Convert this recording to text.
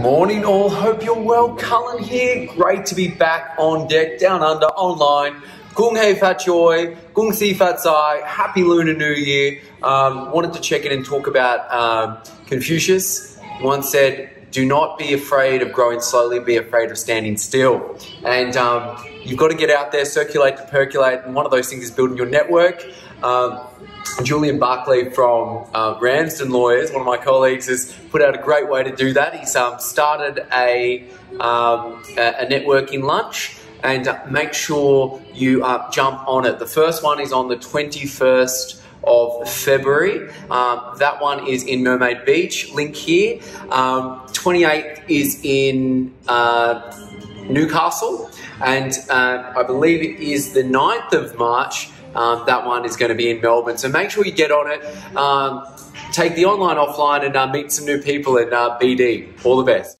Morning all, hope you're well. Cullen here, great to be back on deck, down under, online. Kung hei fat choy, kung si fat sai, happy Lunar New Year. Um, wanted to check in and talk about um, Confucius. Once said, do not be afraid of growing slowly, be afraid of standing still. And um, you've got to get out there, circulate to percolate, and one of those things is building your network. Um, Julian Barclay from uh, Ramsden Lawyers, one of my colleagues, has put out a great way to do that. He's um, started a, um, a, networking lunch and uh, make sure you uh, jump on it. The first one is on the 21st of February. Um, that one is in Mermaid Beach, link here. Um, 28th is in uh, Newcastle, and uh, I believe it is the 9th of March um, that one is going to be in Melbourne. So make sure you get on it. Um, take the online offline and uh, meet some new people in uh, BD. All the best.